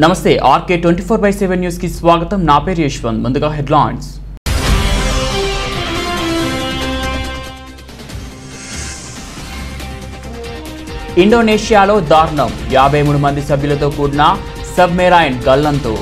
నమస్తే RK twenty four by seven న్యూస్కి స్వాగతం. నా పేరు యశ్వంత్. ముందుగా హెడ్లైన్స్. ఇండోనేషియాలో దారుణం. యాభై మూడు మంది సభ్యులతో కూడిన సబ్మెరైన్ గల్లంతో.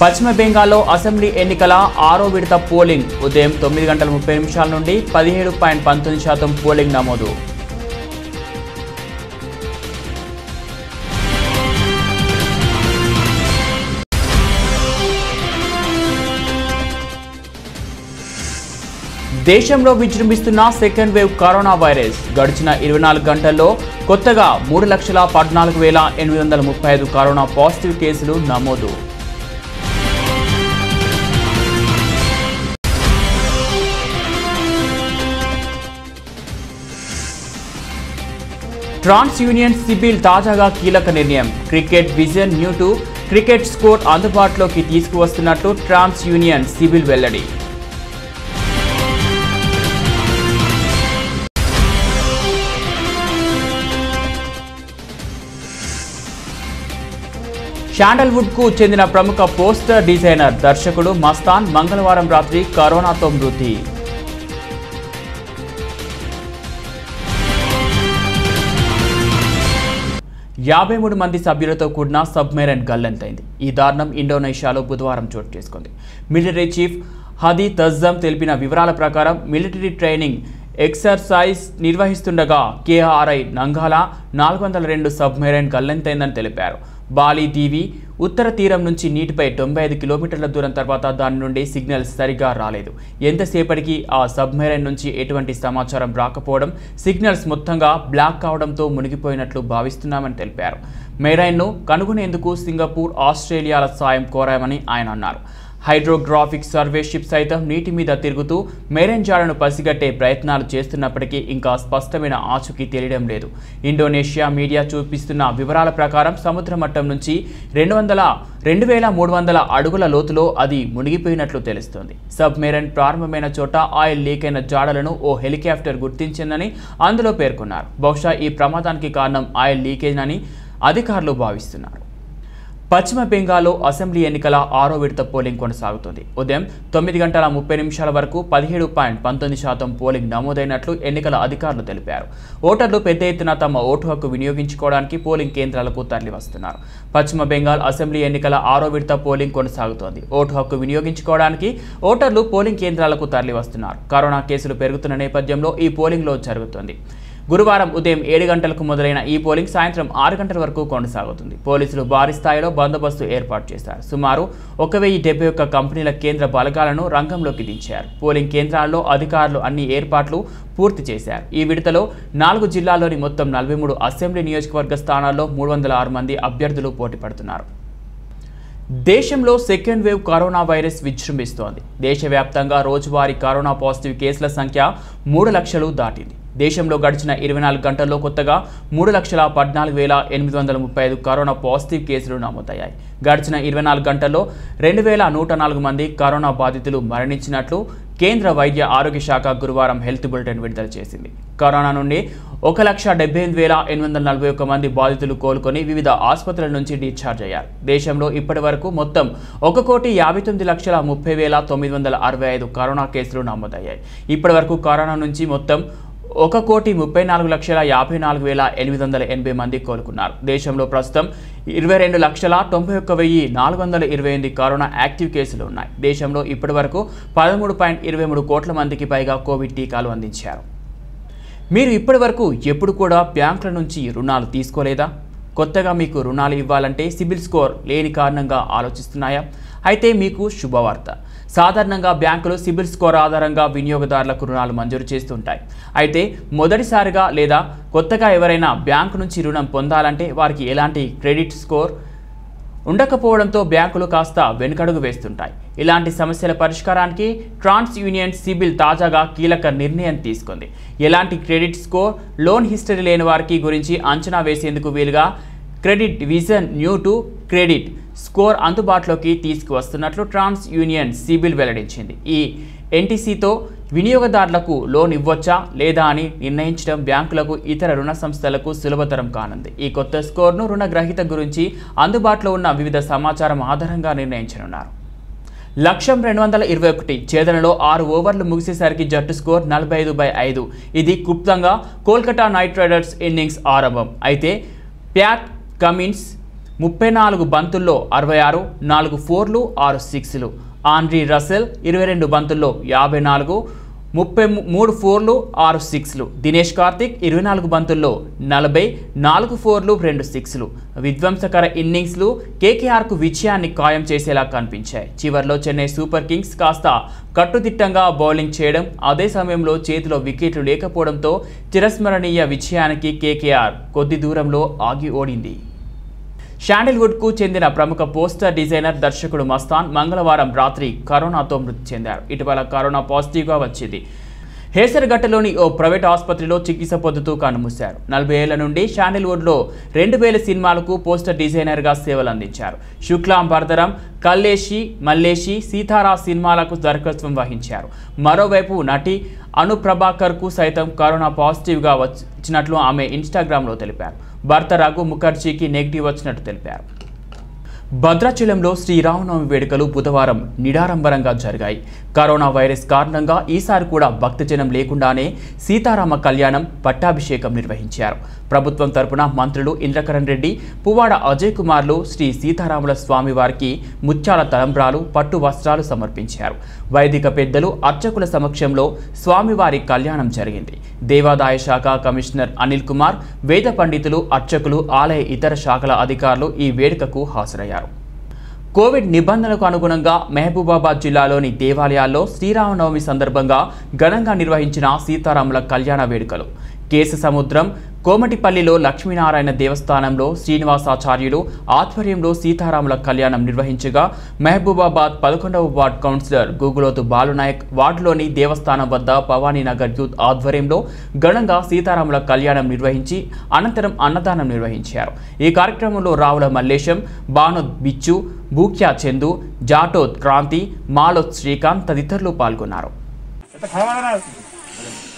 పశ్చిమ బెంగాల్లో అసెంబ్లీ ఎన్నికల ఆరో విడత పోలింగ్. ఉదయం తొమ్మిది గంటల ముప్పై నిమిషాల నుండి పదిహేడు పాయింట్ పంతొమ్మిది శాతం పోలింగ్ నమోదు. దేశంలో విజృంభిస్తున్న సెకండ్ వేవ్ కరోనా వైరస్. గడిచిన ఇరవై నాలుగు గంటల్లో కొత్తగా మూడు లక్షల పద్నాలుగు వేల ఎనిమిది వందల ముప్పై ఐదు కరోనా పాజిటివ్ కేసులు నమోదు. ట్రాన్స్ యూనియన్ సిబిల్ తాజాగా కీలక నిర్ణయం. Credit vision new to credit score అందుబాటులోకి తీసుకువస్తున్నట్టు ట్రాన్స్ యూనియన్ సిబిల్ వెల్లడి. శాండల్వుడ్కు చెందిన ప్రముఖ పోస్టర్ డిజైనర్ దర్శకుడు మస్తాన్ మంగళవారం రాత్రి కరోనాతో మృతి. యాభై మూడు మంది సభ్యులతో కూడిన సబ్మెరైన్ గల్లంతైంది. ఈ దారుణం ఇండోనేషియాలో బుధవారం చోటు చేసుకుంది. మిలిటరీ చీఫ్ హదీ తజ్జం తెలిపిన వివరాల ప్రకారం మిలిటరీ ట్రైనింగ్ ఎక్సర్సైజ్ నిర్వహిస్తుండగా కేఆర్ఐ నంగాల నాలుగు వందల రెండు సబ్మెరైన్ గల్లంతైందని తెలిపారు. బాలి దీవి ఉత్తర తీరం నుంచి నీటిపై తొంభై ఐదు కిలోమీటర్ల దూరం తర్వాత దాని నుండి సిగ్నల్ సరిగా రాలేదు. ఎంతసేపటికి ఆ సబ్మెరైన్ నుంచి ఎటువంటి సమాచారం రాకపోవడం సిగ్నల్స్ మొత్తంగా బ్లాక్ కావడంతో మునిగిపోయినట్లు భావిస్తున్నామని తెలిపారు. మెరైన్ను కనుగొనేందుకు సింగపూర్ ఆస్ట్రేలియాల సాయం కోరామని ఆయన అన్నారు. హైడ్రోగ్రాఫిక్ సర్వే షిప్ సైతం నీటి మీద తిరుగుతూ మెరైన్ జాడను పసిగట్టే ప్రయత్నాలు చేస్తున్నప్పటికీ ఇంకా స్పష్టమైన ఆచూకీ తెలియడం లేదు. ఇండోనేషియా మీడియా చూపిస్తున్న వివరాల ప్రకారం సముద్ర మట్టం నుంచి రెండు వందల రెండు వేల మూడు వందల అడుగుల లోతులో అది మునిగిపోయినట్లు తెలుస్తోంది. సబ్మెరైన్ ప్రారంభమైన చోట ఆయిల్ లీక్ అయిన జాడలను ఓ హెలికాప్టర్ గుర్తించిందని అందులో పేర్కొన్నారు. బహుశా ఈ ప్రమాదానికి కారణం ఆయిల్ లీకేజ్ అని అధికారులు భావిస్తున్నారు. పశ్చిమ బెంగాల్లో అసెంబ్లీ ఎన్నికల ఆరో విడత పోలింగ్ కొనసాగుతుంది. ఉదయం తొమ్మిది గంటల ముప్పై నిమిషాల వరకు పదిహేడు పాయింట్ పంతొమ్మిది శాతం పోలింగ్ నమోదైనట్లు ఎన్నికల అధికారులు తెలిపారు. ఓటర్లు పెద్ద ఎత్తున తమ ఓటు హక్కు వినియోగించుకోవడానికి పోలింగ్ కేంద్రాలకు తరలివస్తున్నారు. పశ్చిమ బెంగాల్ అసెంబ్లీ ఎన్నికల ఆరో విడత పోలింగ్ కొనసాగుతోంది. ఓటు హక్కు వినియోగించుకోవడానికి ఓటర్లు పోలింగ్ కేంద్రాలకు తరలివస్తున్నారు. కరోనా కేసులు పెరుగుతున్న నేపథ్యంలో ఈ పోలింగ్లో జరుగుతోంది. గురువారం ఉదయం ఏడు గంటలకు మొదలైన ఈ పోలింగ్ సాయంత్రం ఆరు గంటల వరకు కొనసాగుతుంది. పోలీసులు భారీ స్థాయిలో బందోబస్తు ఏర్పాటు చేశారు. సుమారు ఒక వెయ్యి డెబ్బై ఒక్క కంపెనీల కేంద్ర బలగాలను రంగంలోకి దించారు. పోలింగ్ కేంద్రాల్లో అధికారులు అన్ని ఏర్పాట్లు పూర్తి చేశారు. ఈ విడతలో నాలుగు జిల్లాల్లోని మొత్తం నలభై మూడు అసెంబ్లీ నియోజకవర్గ స్థానాల్లో మూడు వందల ఆరు మంది అభ్యర్థులు పోటీ పడుతున్నారు. దేశంలో సెకండ్ వేవ్ కరోనా వైరస్ విజృంభిస్తోంది. దేశవ్యాప్తంగా రోజువారీ కరోనా పాజిటివ్ కేసుల సంఖ్య మూడు లక్షలు దాటింది. దేశంలో గడిచిన ఇరవై నాలుగు గంటల్లో కొత్తగా మూడు లక్షల పద్నాలుగు వేల ఎనిమిది వందల ముప్పై ఐదు కరోనా పాజిటివ్ కేసులు నమోదయ్యాయి. గడిచిన ఇరవై నాలుగు గంటల్లో రెండు వేల నూట నాలుగు మంది కరోనా బాధితులు మరణించినట్లు కేంద్ర వైద్య ఆరోగ్య శాఖ గురువారం హెల్త్ బులెటిన్ విడుదల చేసింది. కరోనా నుండి ఒక లక్ష డెబ్బై ఎనిమిది వేల ఎనిమిది వందల నలభై ఒక్క మంది బాధితులు కోలుకొని వివిధ ఆసుపత్రుల నుంచి డిశ్చార్జ్ అయ్యారు. దేశంలో ఇప్పటి వరకు మొత్తం ఒక కోటి యాభై తొమ్మిది లక్షల ముప్పై వేల తొమ్మిది వందల అరవై ఐదు కరోనా కేసులు నమోదయ్యాయి. ఇప్పటి వరకు కరోనా నుంచి మొత్తం ఒక కోటి ముప్పై నాలుగు లక్షల యాభై నాలుగు వేల ఎనిమిది వందల ఎనభై మంది కోలుకున్నారు. దేశంలో ప్రస్తుతం ఇరవై రెండు లక్షల తొంభై ఒక్క వెయ్యి నాలుగు వందల ఇరవై ఎనిమిది కరోనా యాక్టివ్ కేసులు ఉన్నాయి. దేశంలో ఇప్పటి వరకు పదమూడు పాయింట్ ఇరవై మూడు కోట్ల మందికి పైగా కోవిడ్ టీకాలు అందించారు. మీరు ఇప్పటి వరకు ఎప్పుడు కూడా బ్యాంకుల నుంచి రుణాలు తీసుకోలేదా? కొత్తగా మీకు రుణాలు ఇవ్వాలంటే సిబిల్ స్కోర్ లేని కారణంగా ఆలోచిస్తున్నాయా? అయితే మీకు శుభవార్త. సాధారణంగా బ్యాంకులు సిబిల్ స్కోర్ ఆధారంగా వినియోగదారులకు రుణాలు మంజూరు చేస్తుంటాయి. అయితే మొదటిసారిగా లేదా కొత్తగా ఎవరైనా బ్యాంకు నుంచి రుణం పొందాలంటే వారికి ఎలాంటి క్రెడిట్ స్కోర్ ఉండకపోవడంతో బ్యాంకులు కాస్త వెనుకడుగు వేస్తుంటాయి. ఇలాంటి సమస్యల పరిష్కారానికి ట్రాన్స్ యూనియన్ సిబిల్ తాజాగా కీలక నిర్ణయం తీసుకుంది. ఎలాంటి క్రెడిట్ స్కోర్ లోన్ హిస్టరీ లేని వారికి గురించి అంచనా వేసేందుకు వీలుగా credit vision new to credit score అందుబాటులోకి తీసుకువస్తున్నట్లు ట్రాన్స్ యూనియన్ సిబిల్ వెల్లడించింది. ఈ ఎన్టీసీతో వినియోగదారులకు లోన్ ఇవ్వచ్చా లేదా అని నిర్ణయించడం బ్యాంకులకు ఇతర రుణ సంస్థలకు సులభతరం కానుంది. ఈ కొత్త స్కోర్ను రుణగ్రహీత గురించి అందుబాటులో ఉన్న వివిధ సమాచారం ఆధారంగా నిర్ణయించనున్నారు. లక్ష్యం రెండు వందల ఇరవై ఒకటి ఛేదనలో ఆరు ఓవర్లు ముగిసేసరికి జట్టు స్కోర్ నలభై ఐదు బై ఐదు. ఇది క్లుప్తంగా కోల్కతా నైట్ రైడర్స్ ఇన్నింగ్స్ ఆరంభం. అయితే ప్యాట్ కమిన్స్ ముప్పై నాలుగు బంతుల్లో అరవై ఆరు నాలుగు ఫోర్లు ఆరు సిక్స్లు. ఆండ్రీ రసెల్ ఇరవై రెండు బంతుల్లో యాభై నాలుగు ముప్పై మూడు ఫోర్లు ఆరు సిక్స్లు. దినేష్ కార్తిక్ ఇరవై నాలుగు బంతుల్లో నలభై నాలుగు ఫోర్లు రెండు సిక్స్లు. విధ్వంసకర ఇన్నింగ్స్లు కేకేఆర్కు విజయాన్ని ఖాయం చేసేలా కనిపించాయి. చివర్లో చెన్నై సూపర్ కింగ్స్ కాస్త కట్టుదిట్టంగా బౌలింగ్ చేయడం అదే సమయంలో చేతిలో వికెట్లు లేకపోవడంతో చిరస్మరణీయ విజయానికి కేకేఆర్ కొద్ది దూరంలో ఆగి ఓడింది. శాండిల్వుడ్కు చెందిన ప్రముఖ పోస్టర్ డిజైనర్ దర్శకుడు మస్తాన్ మంగళవారం రాత్రి కరోనాతో మృతి చెందారు. ఇటీవల కరోనా పాజిటివ్గా వచ్చింది. హేసరగట్టలోని ఓ ప్రైవేట్ ఆసుపత్రిలో చికిత్స పొందుతూ కనుమూశారు నలభై ఏళ్ళ నుండి శాండిల్వుడ్లో రెండు వేల సినిమాలకు పోస్టర్ డిజైనర్గా సేవలు అందించారు. శుక్లాం భరదరం కల్లేషి మల్లేషి సీతారా సినిమాలకు దర్శకత్వం వహించారు. మరోవైపు నటి అను ప్రభాకర్కు సైతం కరోనా పాజిటివ్గా వచ్చినట్లు ఆమె ఇన్స్టాగ్రామ్లో తెలిపారు. భర్త రఘు ముఖర్జీకి నెగిటివ్ వచ్చినట్టు తెలిపారు. భద్రాచలంలో శ్రీరామనవమి వేడుకలు బుధవారం నిడారంభరంగా జరిగాయి. కరోనా వైరస్ కారణంగా ఈసారి కూడా భక్తజనం లేకుండానే సీతారామ కళ్యాణం పట్టాభిషేకం నిర్వహించారు. ప్రభుత్వం తరపున మంత్రులు ఇంద్రకరణ్ రెడ్డి పువ్వాడ అజయ్ కుమార్లు శ్రీ సీతారాముల స్వామి వారికి ముత్యాల తలంబ్రాలు పట్టు వస్త్రాలు సమర్పించారు. వైదిక పెద్దలు అర్చకుల సమక్షంలో స్వామివారి కళ్యాణం జరిగింది. దేవాదాయ శాఖ కమిషనర్ అనిల్ కుమార్ వేద పండితులు అర్చకులు ఆలయ ఇతర శాఖల అధికారులు ఈ వేడుకకు హాజరయ్యారు. కోవిడ్ నిబంధనలకు అనుగుణంగా మహబూబాబాద్ జిల్లాలోని దేవాలయాల్లో శ్రీరామనవమి సందర్భంగా ఘనంగా నిర్వహించిన సీతారాముల కళ్యాణ వేడుకలు. కేశ సముద్రం కోమటిపల్లిలో లక్ష్మీనారాయణ దేవస్థానంలో శ్రీనివాసాచార్యులు ఆధ్వర్యంలో సీతారాముల కళ్యాణం నిర్వహించగా మహబూబాబాద్ పదకొండవ వార్డ్ కౌన్సిలర్ గూగులోతు బాలునాయక్ వార్డులోని దేవస్థానం వద్ద భవానీనగర్ యూత్ ఆధ్వర్యంలో ఘనంగా సీతారాముల కళ్యాణం నిర్వహించి అనంతరం అన్నదానం నిర్వహించారు. ఈ కార్యక్రమంలో రావుల మల్లేశం బానోద్ బిచ్చు బూక్యా చందు జాటోద్ క్రాంతి మాలోత్ శ్రీకాంత్ తదితరులు పాల్గొన్నారు.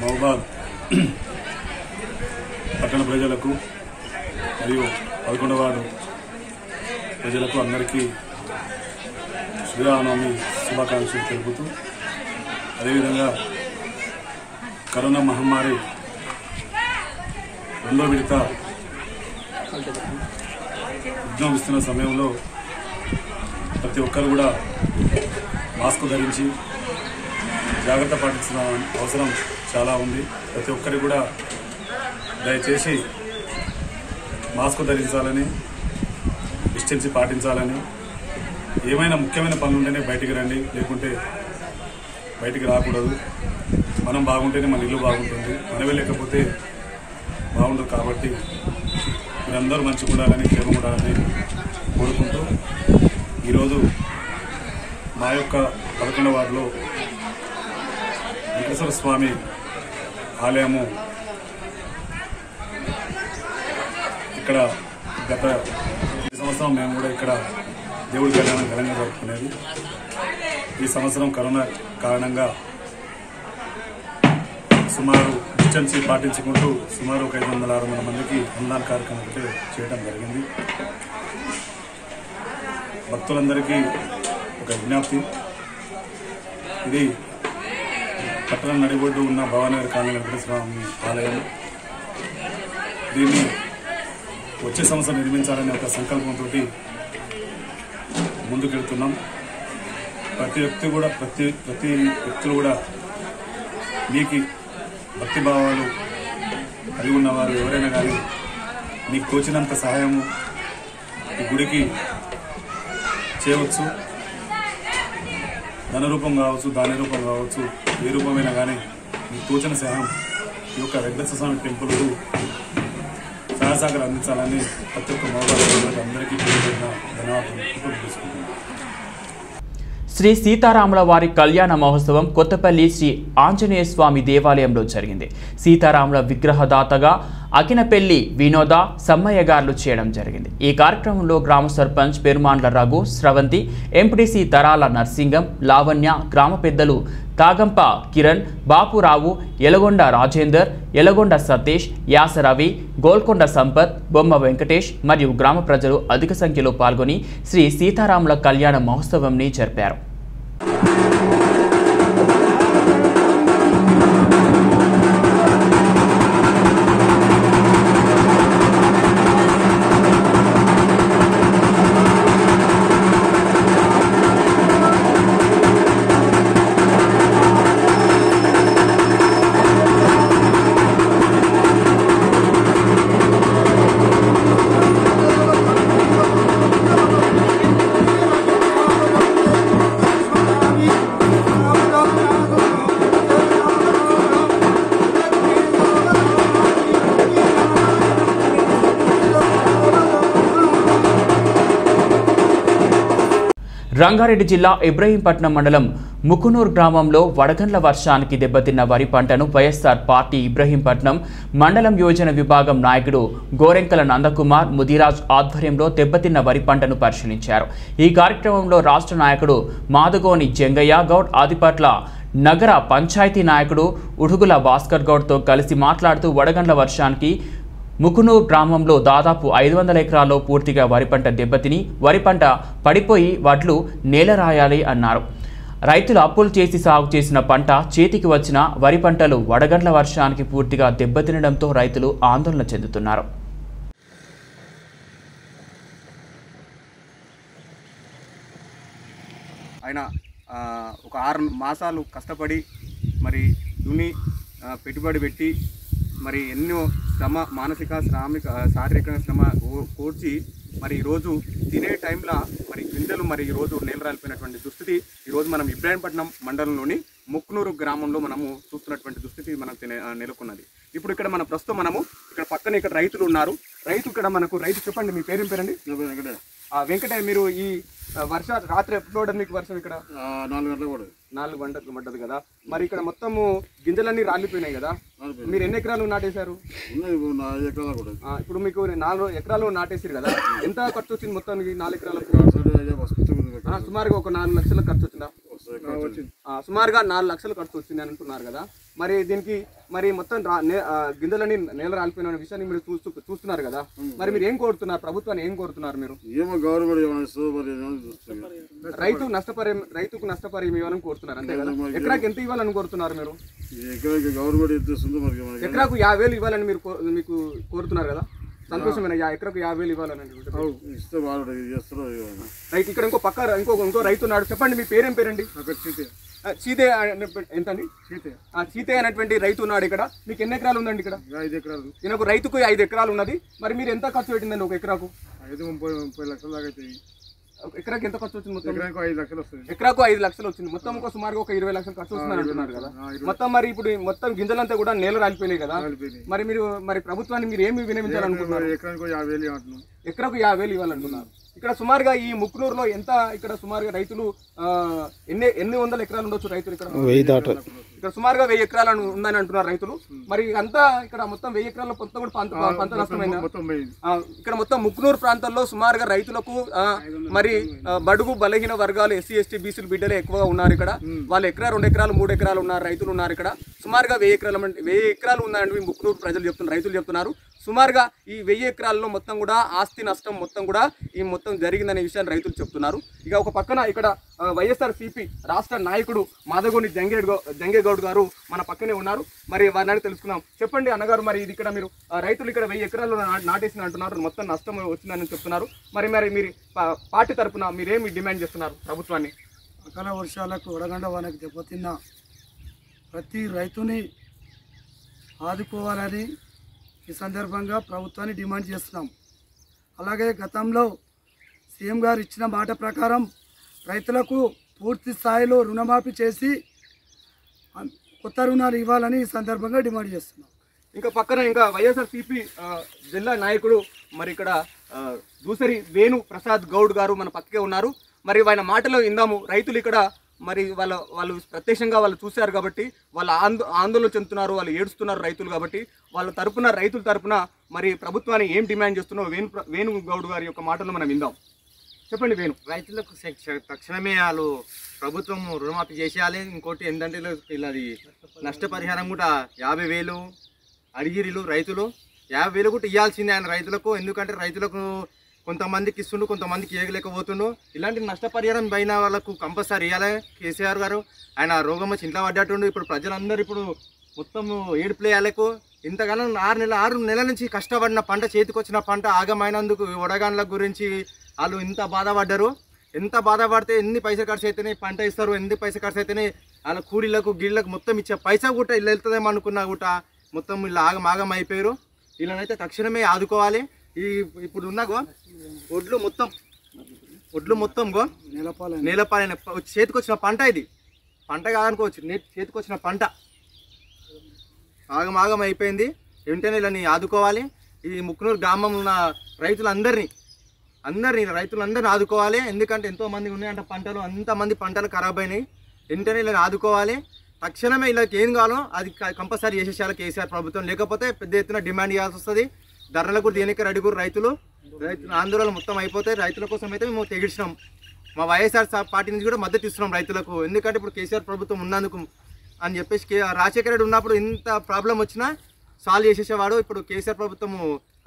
మహబాద్ పట్టణ ప్రజలకు మరియు పదకొండవ వార్డు ప్రజలకు అందరికీ శ్రీరామనవమి శుభాకాంక్షలు తెలుపుతూ అదేవిధంగా కరోనా మహమ్మారి రెండో విడత విజృంభిస్తున్న సమయంలో ప్రతి ఒక్కరు కూడా మాస్క్ ధరించి జాగ్రత్త పాటించిన అవసరం చాలా ఉంది. ప్రతి ఒక్కరికి కూడా దయచేసి మాస్క్ ధరించాలని డిస్టెన్స్ పాటించాలని ఏమైనా ముఖ్యమైన పనులు ఉంటేనే బయటికి రండి. లేకుంటే బయటికి రాకూడదు. మనం బాగుంటేనే మన ఇల్లు బాగుంటుంది. మనమే లేకపోతే బాగుండదు కాబట్టి మీరందరూ మంచిగా ఉండాలని క్షేమం ఉండాలని కోరుకుంటూ ఈరోజు మా యొక్క పదకొండవ వార్డులో వెంకటేశ్వర స్వామి ఆలయము ఇక్కడ గత సంవత్సరం మేము కూడా ఇక్కడ దేవుడి కళ్యాణం ఘనంగా జరుపుకునేది. ఈ సంవత్సరం కరోనా కారణంగా సుమారు డిస్టెన్సీ పాటించుకుంటూ సుమారు ఒక ఐదు వందల ఆరు వందల మందికి అన్నదాన కార్యక్రమం ఒకటి చేయడం జరిగింది. భక్తులందరికీ ఒక విజ్ఞప్తి. ఇది పట్టణ నడిబొడ్డు ఉన్న భవానగర్ కాలనీ వెంకటేశ్వరస్వామి ఆలయం. దీన్ని వచ్చే సంవత్సరం నిర్మించాలనే ఒక సంకల్పంతో ముందుకెళ్తున్నాం. ప్రతి వ్యక్తి కూడా ప్రతి ప్రతి వ్యక్తులు కూడా మీకు భక్తి భావాలు కలిగి ఉన్నవారు ఎవరైనా కానీ మీకు తోచినంత సహాయము ఈ గుడికి చేయవచ్చు. ధనరూపం కావచ్చు దాని రూపం కావచ్చు ఏ రూపమైనా కానీ మీకు తోచిన సహాయం ఈ యొక్క వెంకటేశ్వర స్వామి టెంపుల్కు సహాయసాగర్ అందించాలని ప్రతి ఒక్క మౌలాలకు అందరికీ ధన్యవాదాలు. తీసుకుంటున్నాను శ్రీ సీతారాముల వారి కళ్యాణ మహోత్సవం కొత్తపల్లి శ్రీ ఆంజనేయ స్వామి దేవాలయంలో జరిగింది. సీతారాముల విగ్రహదాతగా అకినపెల్లి వినోద సమ్మయ్య గారులు చేయడం జరిగింది. ఈ కార్యక్రమంలో గ్రామ సర్పంచ్ పెరుమాండ్ల రఘు స్రవంతి ఎంపీటీసీ తరాల నర్సింగం లావణ్య గ్రామ పెద్దలు తాగంప కిరణ్ బాపురావు ఎలగొండ రాజేందర్ ఎలగొండ సతీష్ యాస రవి గోల్కొండ సంపత్ బొమ్మ వెంకటేష్ మరియు గ్రామ ప్రజలు అధిక సంఖ్యలో పాల్గొని శ్రీ సీతారాముల కళ్యాణ మహోత్సవంని జరిపారు. you రంగారెడ్డి జిల్లా ఇబ్రహీంపట్నం మండలం ముకునూర్ గ్రామంలో వడగండ్ల వర్షానికి దెబ్బతిన్న వరి పంటను వైఎస్ఆర్ పార్టీ ఇబ్రహీంపట్నం మండలం యోజన విభాగం నాయకుడు గోరెంకల నందకుమార్ ముదిరాజ్ ఆధ్వర్యంలో దెబ్బతిన్న వరి పంటను పరిశీలించారు. ఈ కార్యక్రమంలో రాష్ట్ర నాయకుడు మాదుగోని జంగయ్య గౌడ్ ఆదిపట్ల నగర పంచాయతీ నాయకుడు ఉడుగుల భాస్కర్ గౌడ్తో కలిసి మాట్లాడుతూ వడగండ్ల వర్షానికి ముకునూర్ గ్రామంలో దాదాపు ఐదు వందల ఎకరాల్లో పూర్తిగా వరి పంట దెబ్బతిని వరి పంట పడిపోయి వడ్లు నేలరాయాలి అన్నారు. రైతులు అప్పులు చేసి సాగు చేసిన పంట చేతికి వచ్చిన వరి పంటలు వడగండ్ల వర్షానికి పూర్తిగా దెబ్బతినడంతో రైతులు ఆందోళన చెందుతున్నారు. ఆయన ఒక ఆరు మాసాలు కష్టపడి మరి దుని పెట్టుబడి పెట్టి మరి ఎన్నో శ్రమ మానసిక శ్రామిక శారీరక శ్రమ కోర్చి మరి ఈరోజు తినే టైంలో మరి గింజలు మరి ఈరోజు నేలరాలిపోయినటువంటి దుస్థితి. ఈరోజు మనం ఇబ్రాహీంపట్నం మండలంలోని ముక్నూరు గ్రామంలో మనము చూస్తున్నటువంటి దుస్థితి మనకు నెలకొన్నది. ఇప్పుడు ఇక్కడ మన ప్రస్తుతం మనము ఇక్కడ పక్కన ఇక్కడ రైతులు ఉన్నారు. రైతు ఇక్కడ మనకు రైతు చెప్పండి మీ పేరేం పేరండి? ఆ, వెంకటయ్య మీరు ఈ వర్ష రాత్రి ఎప్పుడు పడ్డది మీకు వర్షం ఇక్కడ? నాలుగు గంటలకు కూడా నాలుగు గంటలకు పడ్డది కదా. మరి ఇక్కడ మొత్తము గింజలన్నీ రాలిపోయినాయి కదా. మీరు ఎన్ని ఎకరాలు నాటేశారు? ఇప్పుడు మీకు నాలుగు ఎకరాలు నాటేసారు కదా. ఎంత ఖర్చు వచ్చింది మొత్తానికి నాలుగు ఎకరాలకు? సుమారుగా ఒక నాలుగు లక్షల ఖర్చు వచ్చిందా? సుమారుగా నాలుగు లక్షలు ఖర్చు వచ్చింది అని అంటున్నారు కదా. మరి దీనికి మరి మొత్తం రా- నే- ఆ, గింజలన్నీ నేల రాలిపోయిన విషయాన్ని మీరు చూస్తూ చూస్తున్నారు కదా. మరి మీరు ఏం కోరుతున్నారు? ప్రభుత్వాన్ని ఏం కోరుతున్నారు మీరు? ఏమో గవర్నమెంట్ రైతు నష్టపరిహారం రైతుకు నష్టపరిహారం ఇవ్వాలని కోరుతున్నారు అంతే కదా? ఎకరాకి ఎంత ఇవ్వాలని కోరుతున్నారు మీరు? ఎకరాకు యాభై వేలు ఇవ్వాలని మీరు మీకు కోరుతున్నారు కదా? సంతోషమైన ఎకరాకు యాభై వేలు ఇవ్వాలని. ఇస్తే చేస్తారో రైట్ ఇక్కడ ఇంకో పక్క ఇంకో ఇంకో రైతు ఉన్నాడు. చెప్పండి మీ పేరేం పేరండి? అనే- ఎంతండి? సీతే అనేటువంటి రైతు ఉన్నాడు ఇక్కడ. మీకు ఎన్ని ఎకరాలు ఉందండి ఇక్కడ? ఐదు ఎకరాలు. ఈయనకు రైతుకు ఐదు ఎకరాలు ఉన్నది. మరి మీరు ఎంత ఖర్చు పెట్టిందండి ఒక ఎకరాకు? ఐదు ముప్పై ముప్పై లక్షల దాకా ఎకరాకి ఎంత ఖర్చు వచ్చింది మొత్తం? ఎకరానికి ఐదు లక్షలు వస్తుంది. ఎకరాకు ఐదు లక్షలు వచ్చింది. మొత్తం ఒక సుమారుగా ఒక ఇరవై లక్షలు ఖర్చు వస్తుందని అంటున్నారు కదా. మొత్తం మరి ఇప్పుడు మొత్తం గింజలంతా కూడా నేల రాలిపోయినాయి కదా. మరి మీరు మరి ప్రభుత్వాన్ని మీరు ఏమి వినియోగించాలనుకుంటున్నారు ఎకరానికి యాభై వేలు ఎకరాకు యాభై వేలు ఇవ్వాలంటున్నారు ఇక్కడ సుమారుగా ఈ ముక్నూరులో ఎంత ఇక్కడ సుమారుగా రైతులు ఆ, ఎన్ని ఎన్ని వందల ఎకరాలు ఉండొచ్చు రైతులు ఇక్కడ? ఇక్కడ సుమారుగా వెయ్యి ఎకరాలు ఉందని అంటున్నారు రైతులు. మరి అంతా ఇక్కడ మొత్తం వెయ్యి ఎకరాల మొత్తం కూడా పంట నష్టమైందా? పోయింది ఆ, ఇక్కడ మొత్తం ముక్నూరు ప్రాంతాల్లో సుమారుగా రైతులకు ఆ, మరి బడుగు బలహీన వర్గాలు ఎస్సీ ఎస్టీ బీసీలు బిడ్డలే ఎక్కువగా ఉన్నారు ఇక్కడ. వాళ్ళు ఎకరా రెండు ఎకరాలు మూడు ఎకరాలు ఉన్నారు రైతులు ఉన్నారు ఇక్కడ. సుమారుగా వెయ్యి ఎకరాలు అంటే వెయ్యి ఎకరాలు ఉన్నాయండి ముక్నూరు ప్రజలు చెప్తున్నారు రైతులు చెప్తున్నారు. సుమారుగా ఈ వెయ్యి ఎకరాల్లో మొత్తం కూడా ఆస్తి నష్టం మొత్తం కూడా ఈ మొత్తం జరిగిందనే విషయాన్ని రైతులు చెప్తున్నారు. ఇక ఒక పక్కన ఇక్కడ వైఎస్ఆర్ సిపి రాష్ట్ర నాయకుడు మాధగోని జంగే జంగేగౌడ్ గారు మన పక్కనే ఉన్నారు. మరి వారిని తెలుసుకుందాం. చెప్పండి అన్నగారు మరి ఇది ఇక్కడ మీరు రైతులు ఇక్కడ వెయ్యి ఎకరాల్లో నా- నాటేసిన అంటున్నారు. మొత్తం నష్టం వచ్చిందని చెప్తున్నారు. మరి మరి మీరు పార్టీ తరపున మీరేమి డిమాండ్ చేస్తున్నారు ప్రభుత్వాన్ని? అకాల వర్షాలకు వడగండ వానకు దెబ్బతిన్న ప్రతి రైతుని ఆదుకోవాలని ఈ సందర్భంగా ప్రభుత్వాన్ని డిమాండ్ చేస్తున్నాం. అలాగే గతంలో సీఎం గారు ఇచ్చిన మాట ప్రకారం రైతులకు పూర్తి స్థాయిలో రుణమాఫీ చేసి కొత్త రుణాలు ఇవ్వాలని ఈ సందర్భంగా డిమాండ్ చేస్తున్నాం. ఇంకా పక్కన ఇంకా వైఎస్ఆర్సీపీ జిల్లా నాయకుడు మరి ఇక్కడ దూసరి వేణు ప్రసాద్ గౌడ్ గారు మన పక్కకే ఉన్నారు. మరి ఆయన మాటలో ఇందాము రైతులు ఇక్కడ మరి వాళ్ళ వాళ్ళు ప్రత్యక్షంగా వాళ్ళు చూశారు కాబట్టి వాళ్ళ ఆందో ఆందోళన చెందుతున్నారు వాళ్ళు ఏడుస్తున్నారు రైతులు కాబట్టి వాళ్ళ తరపున రైతుల తరపున మరి ప్రభుత్వాన్ని ఏం డిమాండ్ చేస్తున్నావు వేణు వేణు గౌడ్ గారి యొక్క మాటలు మనం విందాం. చెప్పండి వేణు. రైతులకు తక్షణమే వాళ్ళు ప్రభుత్వం రుణమాఫీ చేసేయాలి. ఇంకోటి ఏంటంటే వీళ్ళది నష్టపరిహారం కూడా యాభై వేలు అడిగిరిలు రైతులు. యాభై వేలు కూడా ఇవ్వాల్సిందే ఆయన రైతులకు. ఎందుకంటే రైతులకు కొంతమందికి ఇస్తుండు కొంతమందికి ఏగలేకపోతుండు. ఇలాంటి నష్టపరిహారం పైన వాళ్ళకు కంపల్సరీ ఇవ్వాలి కేసీఆర్ గారు ఆయన రోగం వచ్చి ఇంట్లో పడ్డట్టుండు. ఇప్పుడు ప్రజలందరూ ఇప్పుడు మొత్తం ఏడుపులేయాలకు ఇంతగానం ఆరు నెలల ఆరు నెలల నుంచి కష్టపడిన పంట చేతికి వచ్చిన పంట ఆగమైనందుకు వడగాన్ల గురించి వాళ్ళు ఇంత బాధపడ్డారు. ఎంత బాధపడితే ఎన్ని పైసలు ఖర్చు అయితేనే పంట ఇస్తారు ఎన్ని పైసలు ఖర్చు అయితేనే వాళ్ళ కూలీలకు గిళ్ళకు మొత్తం ఇచ్చే పైసా కూడా ఇల్లు వెళ్తుందేమో అనుకున్నా కూడా మొత్తం వీళ్ళు ఆగం ఆగం అయిపోయారు. వీళ్ళనైతే తక్షణమే ఆదుకోవాలి. ఈ ఇప్పుడు ఉన్నాగో? ఒడ్లు మొత్తం ఒడ్లు మొత్తం గో? నెలపాలని. నేలపాలైన. చేతికి వచ్చిన పంట ఇది. పంట కాదనుకోవచ్చు. నే చేతికి వచ్చిన పంట. ఆగం ఆగం అయిపోయింది. వెంటనే వీళ్ళని ఆదుకోవాలి. ఈ ముక్కునూరు గ్రామం ఉన్న రైతులందరినీ అందరినీ రైతులందరినీ ఆదుకోవాలి. ఎందుకంటే ఎంతో మంది ఉన్నాయంట పంటలు. అంతమంది పంటలు ఖరాబ్ అయినాయి. వెంటనే వీళ్ళని ఆదుకోవాలి. తక్షణమే వీళ్ళకి ఏం కావాలో అది కంపల్సరీ చేసేసారు కేసీఆర్ ప్రభుత్వం. లేకపోతే పెద్ద ఎత్తున డిమాండ్ చేయాల్సి వస్తుంది. ధరలకు దేనికి అడుగురు రైతులు? రైతు ఆందోళన మొత్తం అయిపోతే రైతుల కోసం అయితే మేము తెగించినాం మా వైఎస్ఆర్ పార్టీ నుంచి కూడా మద్దతు ఇస్తున్నాం రైతులకు. ఎందుకంటే ఇప్పుడు కేసీఆర్ ప్రభుత్వం ఉన్నందుకు అని చెప్పేసి రాజశేఖర రెడ్డి ఉన్నప్పుడు ఇంత ప్రాబ్లం వచ్చినా సాల్వ్ చేసేసేవాడు ఇప్పుడు కేసీఆర్ ప్రభుత్వము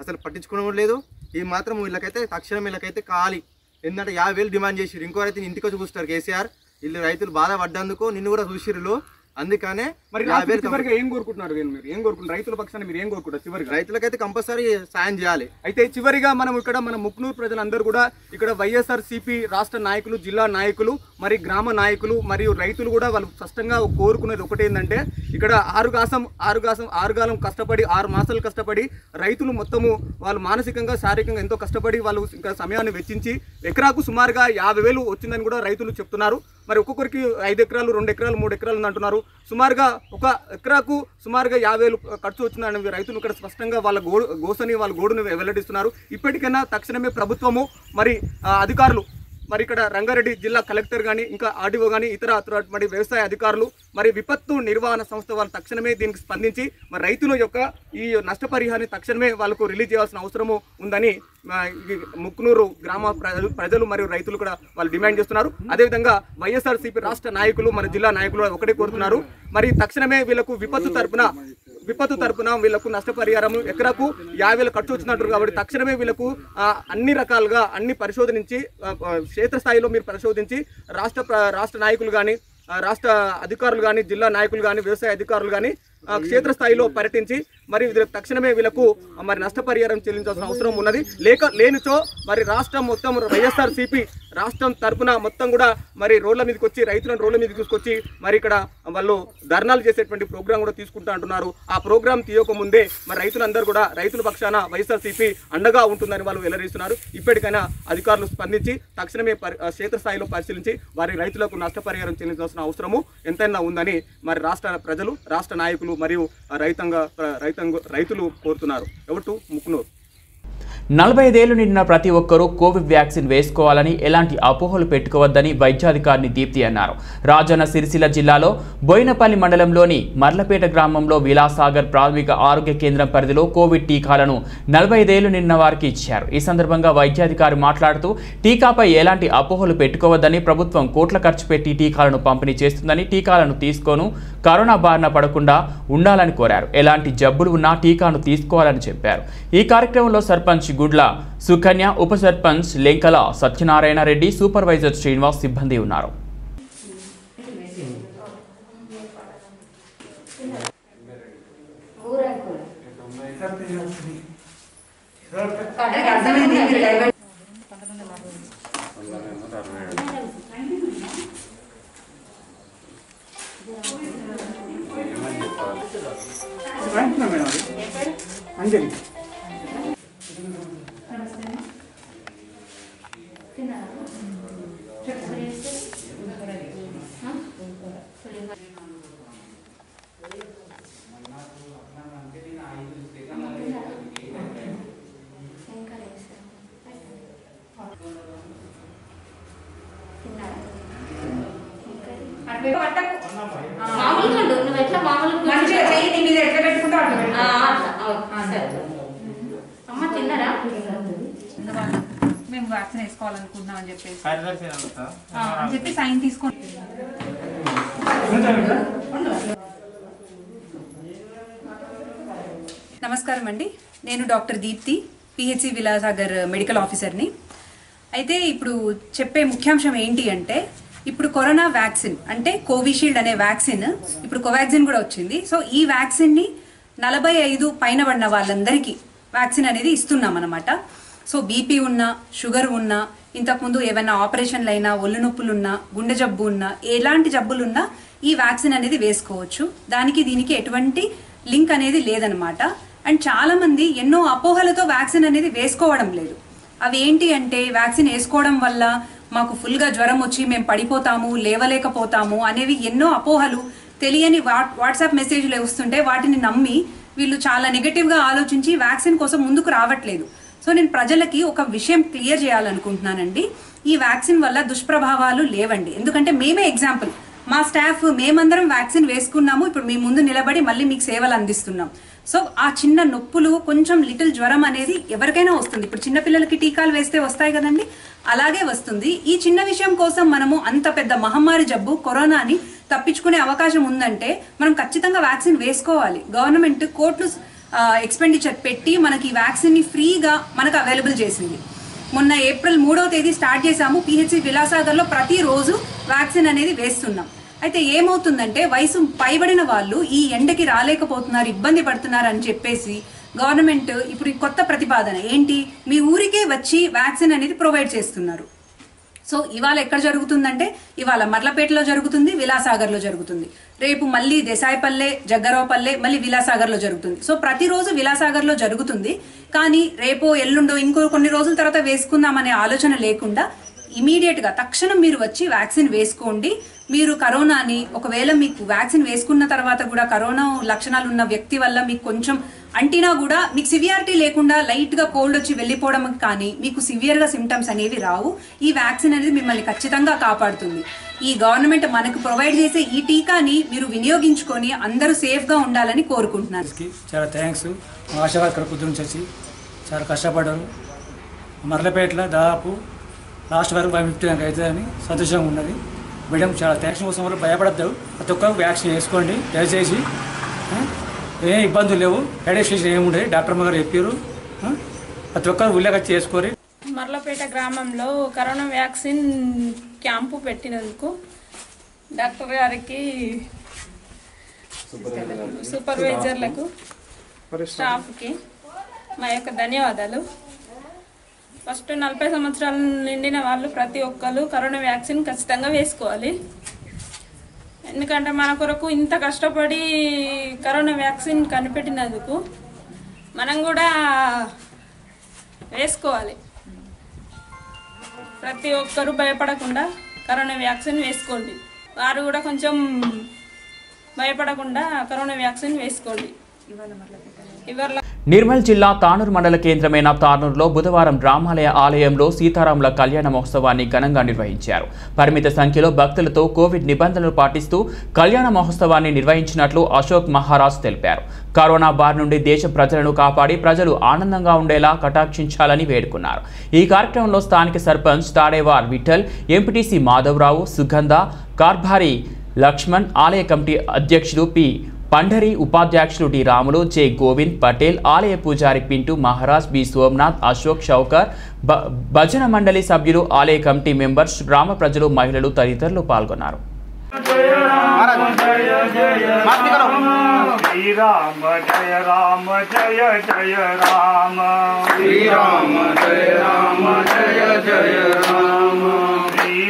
అసలు పట్టించుకోవడం లేదు. ఈ మాత్రం వీళ్ళకైతే తక్షణం వీళ్ళకైతే కావాలి ఎందుకంటే యాభై వేలు డిమాండ్ చేసిరు ఇంకో రైతు ఇంటికి వచ్చి చూస్తారు కేసీఆర్. వీళ్ళు రైతులు బాధ పడ్డందుకు నిన్ను కూడా చూసిర్రు. అందుకనే మరి చివరిగా ఏం కోరుకుంటున్నారు మీరు? ఏం కోరుకుంటున్నారు? రైతుల పక్షాన మీరు ఏం కోరుకుంటారు చివరిగా? రైతులకైతే కంపల్సరీ సాయం చేయాలి. అయితే చివరిగా మనం ఇక్కడ మన ముక్నూరు ప్రజలందరూ కూడా ఇక్కడ వైఎస్ఆర్ సిపి రాష్ట్ర నాయకులు జిల్లా నాయకులు మరి గ్రామ నాయకులు మరియు రైతులు కూడా వాళ్ళు స్పష్టంగా కోరుకునేది ఒకటి ఏంటంటే ఇక్కడ ఆరు గాసం ఆరు గాసం ఆరు గాలం కష్టపడి ఆరు మాసాలు కష్టపడి రైతులు మొత్తము వాళ్ళు మానసికంగా శారీరకంగా ఎంతో కష్టపడి వాళ్ళు ఇంకా సమయాన్ని వెచ్చించి ఎకరాకు సుమారుగా యాభై వేలు వచ్చిందని కూడా రైతులు చెప్తున్నారు. మరి ఒక్కొక్కరికి ఐదు ఎకరాలు రెండు ఎకరాలు మూడు ఎకరాలు అంటున్నారు. సుమారుగా ఒక ఎకరాకు సుమారుగా యాభై వేలు ఖర్చు వచ్చిందని రైతులు ఇక్కడ స్పష్టంగా వాళ్ళ గోడు గోసని వాళ్ళ గోడును వెల్లడిస్తున్నారు. ఇప్పటికైనా తక్షణమే ప్రభుత్వము మరి అధికారులు మరి ఇక్కడ రంగారెడ్డి జిల్లా కలెక్టర్ కానీ ఇంకా ఆర్డీఓ కానీ ఇతర మరి వ్యవసాయ అధికారులు మరి విపత్తు నిర్వహణ సంస్థ వాళ్ళు తక్షణమే దీనికి స్పందించి మరి రైతుల యొక్క ఈ నష్టపరిహారాన్ని తక్షణమే వాళ్ళకు రిలీజ్ చేయాల్సిన అవసరము ఉందని ముక్నూరు గ్రామ ప్రజలు ప్రజలు మరియు రైతులు కూడా వాళ్ళు డిమాండ్ చేస్తున్నారు. అదేవిధంగా వైఎస్ఆర్సీపీ రాష్ట్ర నాయకులు మన జిల్లా నాయకులు ఒకటే కోరుతున్నారు. మరి తక్షణమే వీళ్ళకు విపత్తు తరపున విపత్తు తరపున వీళ్ళకు నష్టపరిహారం ఎకరాకు యాభై వేలు ఖర్చు వచ్చినట్టు కాబట్టి తక్షణమే వీళ్ళకు అన్ని రకాలుగా అన్ని పరిశోధించి క్షేత్రస్థాయిలో మీరు పరిశోధించి రాష్ట్ర రాష్ట్ర నాయకులు కానీ రాష్ట్ర అధికారులు కానీ జిల్లా నాయకులు కానీ వ్యవసాయ అధికారులు కానీ క్షేత్రస్థాయిలో పర్యటించి మరి వీళ్ళకి తక్షణమే వీళ్ళకు మరి నష్టపరిహారం చెల్లించాల్సిన అవసరం ఉన్నది. లేక లేనిచో మరి రాష్ట్రం మొత్తం వైఎస్ఆర్ సిపి రాష్ట్రం తరఫున మొత్తం కూడా మరి రోడ్ల మీదకి వచ్చి రైతులను రోడ్ల మీదకి తీసుకొచ్చి మరి ఇక్కడ వాళ్ళు ధర్నాలు చేసేటువంటి ప్రోగ్రాం కూడా తీసుకుంటా అంటున్నారు. ఆ ప్రోగ్రాం తీయక ముందే మరి రైతులందరూ కూడా రైతుల పక్షాన వైఎస్ఆర్ సిపి అండగా ఉంటుందని వాళ్ళు వెల్లడిస్తున్నారు. ఇప్పటికైనా అధికారులు స్పందించి తక్షణమే పరి క్షేత్రస్థాయిలో పరిశీలించి వారి రైతులకు నష్టపరిహారం చెల్లించాల్సిన అవసరము ఎంతైనా ఉందని మరి రాష్ట్ర ప్రజలు రాష్ట్ర నాయకులు మరియు ఆ, రైతాంగ రైతులు కోరుతున్నారు. ఎవరు ముక్నూరు. నలభై ఐదేళ్ళు నిండిన ప్రతి ఒక్కరూ కోవిడ్ వ్యాక్సిన్ వేసుకోవాలని ఎలాంటి అపోహలు పెట్టుకోవద్దని వైద్యాధికారిని దీప్తి అన్నారు. రాజన్న సిరిసిల్ల జిల్లాలో బోయినపల్లి మండలంలోని మర్లపేట గ్రామంలో విలాసాగర్ ప్రాథమిక ఆరోగ్య కేంద్రం పరిధిలో కోవిడ్ టీకాలను నలభై ఐదేళ్ళు నిండిన వారికి ఇచ్చారు. ఈ సందర్భంగా వైద్యాధికారి మాట్లాడుతూ టీకాపై ఎలాంటి అపోహలు పెట్టుకోవద్దని ప్రభుత్వం కోట్ల ఖర్చు పెట్టి టీకాలను పంపిణీ చేస్తుందని టీకాలను తీసుకోను కరోనా బారిన పడకుండా ఉండాలని కోరారు. ఎలాంటి జబ్బులు ఉన్నా టీకాను తీసుకోవాలని చెప్పారు. ఈ కార్యక్రమంలో సర్పంచ్ గుడ్ల సుకన్య ఉప సర్పంచ్ లెంకల సత్యనారాయణ రెడ్డి సూపర్వైజర్ శ్రీనివాస్ సిబ్బంది ఉన్నారు అని చెప్పి సైన్ తీసుకోండి నమస్కారం అండి. నేను doctor Deepthi PHC Vilasagar medical ఆఫీసర్ని. అయితే ఇప్పుడు చెప్పే ముఖ్యాంశం ఏంటి అంటే ఇప్పుడు కరోనా వ్యాక్సిన్ అంటే కోవిషీల్డ్ అనే వ్యాక్సిన్ ఇప్పుడు కోవాక్సిన్ కూడా వచ్చింది. సో ఈ వ్యాక్సిన్ని నలభై ఐదు పైన పడిన వాళ్ళందరికీ వ్యాక్సిన్ అనేది ఇస్తున్నాం అనమాట సో బీపీ ఉన్నా షుగర్ ఉన్నా ఇంతకుముందు ఏమైనా ఆపరేషన్లు అయినా ఒళ్ళు నొప్పులు ఉన్నా గుండె జబ్బు ఉన్నా ఎలాంటి జబ్బులు ఉన్నా ఈ వ్యాక్సిన్ అనేది వేసుకోవచ్చు. దానికి దీనికి ఎటువంటి లింక్ అనేది లేదనమాట. అండ్ చాలామంది ఎన్నో అపోహలతో వ్యాక్సిన్ అనేది వేసుకోవడం లేదు. అవి ఏంటి అంటే వ్యాక్సిన్ వేసుకోవడం వల్ల మాకు ఫుల్గా జ్వరం వచ్చి మేము పడిపోతాము లేవలేకపోతాము అనేవి ఎన్నో అపోహలు తెలియని వాట్ వాట్సాప్ మెసేజ్లు వస్తుంటే వాటిని నమ్మి వీళ్ళు చాలా నెగటివ్గా ఆలోచించి వ్యాక్సిన్ కోసం ముందుకు రావట్లేదు. సో నేను ప్రజలకి ఒక విషయం క్లియర్ చేయాలనుకుంటున్నానండి. ఈ వ్యాక్సిన్ వల్ల దుష్ప్రభావాలు లేవండి. ఎందుకంటే మేమే ఎగ్జాంపుల్. మా స్టాఫ్ మేమందరం వ్యాక్సిన్ వేసుకున్నాము. ఇప్పుడు మీ ముందు నిలబడి మళ్ళీ మీకు సేవలు అందిస్తున్నాం. సో ఆ చిన్న నొప్పులు కొంచెం లిటిల్ జ్వరం అనేది ఎవరికైనా వస్తుంది. ఇప్పుడు చిన్నపిల్లలకి టీకాలు వేస్తే వస్తాయి కదండి? అలాగే వస్తుంది. ఈ చిన్న విషయం కోసం మనము అంత పెద్ద మహమ్మారి జబ్బు కరోనాని తప్పించుకునే అవకాశం ఉందంటే మనం ఖచ్చితంగా వ్యాక్సిన్ వేసుకోవాలి. గవర్నమెంట్ కోట్లు ఎక్స్పెండిచర్ పెట్టి మనకి ఈ వ్యాక్సిన్ని ఫ్రీగా మనకు అవైలబుల్ చేసింది. మొన్న ఏప్రిల్ మూడవ తేదీ స్టార్ట్ చేశాము. పిహెచ్సి విలాసాగర్లో ప్రతిరోజు వ్యాక్సిన్ అనేది వేస్తున్నాం. అయితే ఏమవుతుందంటే వయసు పైబడిన వాళ్ళు ఈ ఎండకి రాలేకపోతున్నారు ఇబ్బంది పడుతున్నారు అని చెప్పేసి గవర్నమెంట్ ఇప్పుడు కొత్త ప్రతిపాదన. ఏంటి? మీ ఊరికే వచ్చి వ్యాక్సిన్ అనేది ప్రొవైడ్ చేస్తున్నారు. సో ఇవాళ ఎక్కడ జరుగుతుందంటే ఇవాళ మర్లపేటలో జరుగుతుంది విలాసాగర్లో జరుగుతుంది. రేపు మళ్ళీ దేశాయిపల్లె జగ్గరావుపల్లె మళ్ళీ విలాసాగర్లో జరుగుతుంది. సో ప్రతిరోజు విలాసాగర్లో జరుగుతుంది. కానీ రేపో ఎల్లుండో ఇంకో కొన్ని రోజుల తర్వాత వేసుకుందామనే ఆలోచన లేకుండా ఇమీడియట్గా తక్షణం మీరు వచ్చి వ్యాక్సిన్ వేసుకోండి. మీరు కరోనాని ఒకవేళ మీకు వ్యాక్సిన్ వేసుకున్న తర్వాత కూడా కరోనా లక్షణాలు ఉన్న వ్యక్తి వల్ల మీకు కొంచెం అంటినా కూడా మీకు సివియారిటీ లేకుండా లైట్గా కోల్డ్ వచ్చి వెళ్ళిపోవడం కానీ మీకు సివియర్గా సిమ్టమ్స్ అనేవి రావు. ఈ వ్యాక్సిన్ అనేది మిమ్మల్ని ఖచ్చితంగా కాపాడుతుంది. ఈ గవర్నమెంట్ మనకు ప్రొవైడ్ చేసే ఈ టీకాని మీరు వినియోగించుకొని అందరూ సేఫ్గా ఉండాలని కోరుకుంటున్నాను చాలా థ్యాంక్స్. మా వర్కర్ నుంచి వచ్చి చాలా కష్టపడ్డారు. మర్లపేటలో దాదాపు లాస్ట్ వరకు ఫైవ్ ఫిఫ్టీ దాకా అవుతుందని సంతోషంగా ఉన్నది. మేడం చాలా థ్యాంక్స్ కోసం వల్ల భయపడద్దు. ప్రతి ఒక్కరు వ్యాక్సిన్ వేసుకోండి. దయచేసి? ఏ ఇబ్బందులు లేవు. హెడేషన్ ఏముండదు డాక్టర్ గారు చెప్పారు? ప్రతి ఒక్కరు వచ్చి వేసుకోరి. మర్లపేట గ్రామంలో కరోనా వ్యాక్సిన్ క్యాంపు పెట్టినందుకు డాక్టర్ గారికి సూపర్వైజర్లకు స్టాఫ్కి మా యొక్క ధన్యవాదాలు. ఫస్ట్ నలభై సంవత్సరాలు నిండిన వాళ్ళు ప్రతి ఒక్కరు కరోనా వ్యాక్సిన్ ఖచ్చితంగా వేసుకోవాలి. ఎందుకంటే మన కొరకు ఇంత కష్టపడి కరోనా వ్యాక్సిన్ కనిపెట్టినందుకు మనం కూడా వేసుకోవాలి. ప్రతి ఒక్కరూ భయపడకుండా కరోనా వ్యాక్సిన్ వేసుకోండి. వారు కూడా కొంచెం భయపడకుండా కరోనా వ్యాక్సిన్ వేసుకోండి. ఇవాళ నిర్మల్ జిల్లా తానూరు మండల కేంద్రమైన తానూరులో బుధవారం రామాలయ ఆలయంలో సీతారాముల కళ్యాణ మహోత్సవాన్ని ఘనంగా నిర్వహించారు. పరిమిత సంఖ్యలో భక్తులతో కోవిడ్ నిబంధనలు పాటిస్తూ కళ్యాణ మహోత్సవాన్ని నిర్వహించినట్లు అశోక్ మహారాజ్ తెలిపారు. కరోనా బారి నుండి దేశ ప్రజలను కాపాడి ప్రజలు ఆనందంగా ఉండేలా కటాక్షించాలని వేడుకున్నారు. ఈ కార్యక్రమంలో స్థానిక సర్పంచ్ తాడేవార్ విఠల్ ఎంపీటీసీ మాధవరావు సుగంధ కార్భారి లక్ష్మణ్ ఆలయ కమిటీ అధ్యక్షుడు పి పండరి ఉపాధ్యక్షులు డి. రాములు జె. గోవింద్ పటేల్ ఆలయ పూజారి పింటూ మహారాజ్ బి. సోమనాథ్ అశోక్ షౌకర్ భ- భజన మండలి సభ్యులు ఆలయ కమిటీ మెంబర్స్ గ్రామ ప్రజలు మహిళలు తదితరులు పాల్గొన్నారు. శ్రీరామ జయ రామ జయ జయ రామ శ్రీరామ జయ రామ జయ జయ రామ.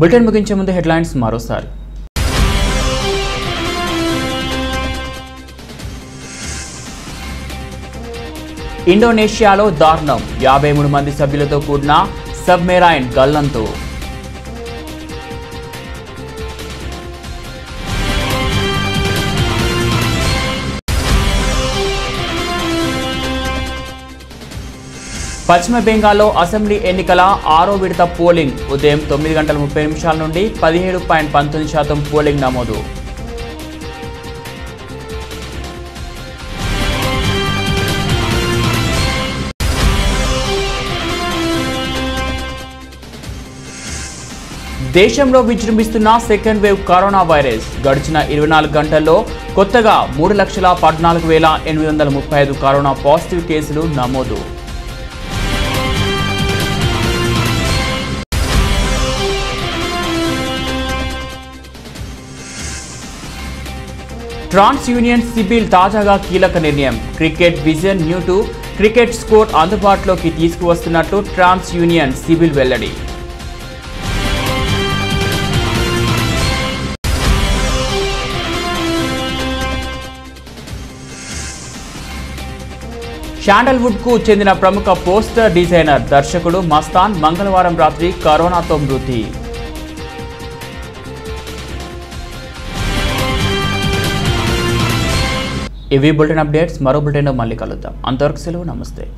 బులెటిన్ ముగించే ముందు హెడ్లైన్స్ మరోసారి. ఇండోనేషియాలో దారుణం. యాభై మూడు మంది సభ్యులతో కూడిన సబ్మెరైన్ గల్లంతో. పశ్చిమ బెంగాల్లో అసెంబ్లీ ఎన్నికల ఆరో విడత పోలింగ్. ఉదయం తొమ్మిది గంటల ముప్పై నిమిషాల నుండి పదిహేడు పాయింట్ పంతొమ్మిది శాతం పోలింగ్ నమోదు. దేశంలో విజృంభిస్తున్న సెకండ్ వేవ్ కరోనా వైరస్. గడిచిన ఇరవై నాలుగు గంటల్లో కొత్తగా మూడు లక్షల పద్నాలుగు వేల ఎనిమిది వందల ముప్పై ఐదు కరోనా పాజిటివ్ కేసులు నమోదు. ట్రాన్స్ యూనియన్ సిబిల్ తాజాగా కీలక నిర్ణయం. Credit vision new to credit score అందుబాటులోకి తీసుకువస్తున్నట్లు ట్రాన్స్ యూనియన్ సిబిల్ వెల్లడి. శాండల్వుడ్కు చెందిన ప్రముఖ పోస్టర్ డిజైనర్ దర్శకుడు మస్తాన్ మంగళవారం రాత్రి కరోనాతో మృతి. ఇవి బులెటిన్ అప్డేట్స్. మరో బులెటిన్లో మళ్ళీ కలుద్దాం. అంతవరకు సెలవు. నమస్తే.